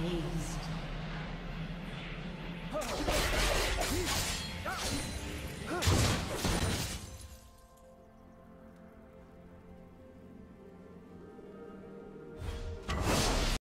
Haste.